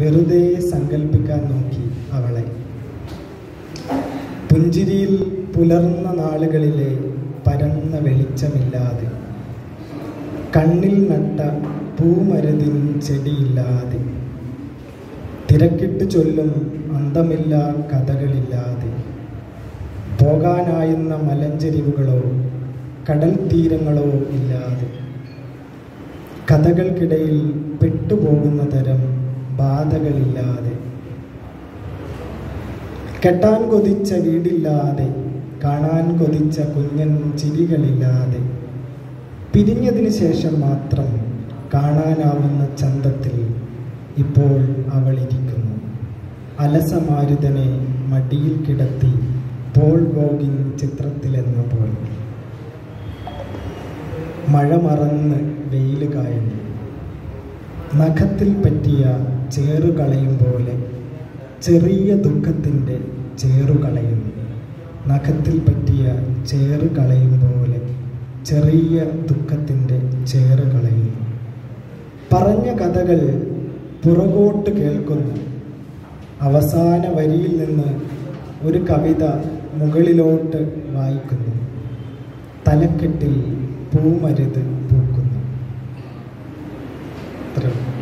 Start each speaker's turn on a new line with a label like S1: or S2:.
S1: വെറുതെ സങ്കല്പിക്കാൻ നോക്കി അവളെ. പുഞ്ചിരിയിൽ പുലർന്ന നാളുകളിലെ പരന്ന വെളിച്ചമില്ലാതെ കണ്ണിൽ നട്ട പൂമരുതിൻ ചെടിയില്ലാതെ തിരക്കിട്ട് ചൊല്ലും അന്തമില്ല കഥകളില്ലാതെ പോകാനായുന്ന മലഞ്ചെരിവുകളോ കടൽ തീരങ്ങളോ ഇല്ലാതെ കഥകൾക്കിടയിൽ പെട്ടുപോകുന്ന തരം ബാധകളില്ലാതെ. കെട്ടാൻ കൊതിച്ച വീടില്ലാതെ കാണാൻ കൊതിച്ച കുഞ്ഞൻ ചിരികളില്ലാതെ. പിരിഞ്ഞതിന് ശേഷം മാത്രം കാണാനാവുന്ന ചന്തത്തിൽ ഇപ്പോൾ അവൾ ഇരിക്കുന്നു അലസമാരുതനെ മടിയിൽ കിടത്തി പോൾ ഗോഗിൻ ചിത്രത്തിലെന്ന പോലെ മഴ മറന്ന് നഖത്തിൽ പറ്റിയ ചേറുകളയും പോലെ ചെറിയ ദുഃഖത്തിന്റെ ചേറുകളയുന്നു. നഖത്തിൽ പറ്റിയ ചേറുകളയും പോലെ ചെറിയ ദുഃഖത്തിന്റെ ചേറുകളയുന്നു. പറഞ്ഞ കഥകൾ പുറകോട്ട് കേൾക്കുന്നു. അവസാന വരിയിൽ നിന്ന് ഒരു കവിത മുകളിലോട്ട് വായിക്കുന്നു. തലക്കെട്ടിൽ പൂമരുത് പൂക്കുന്നു. ഇത്രയും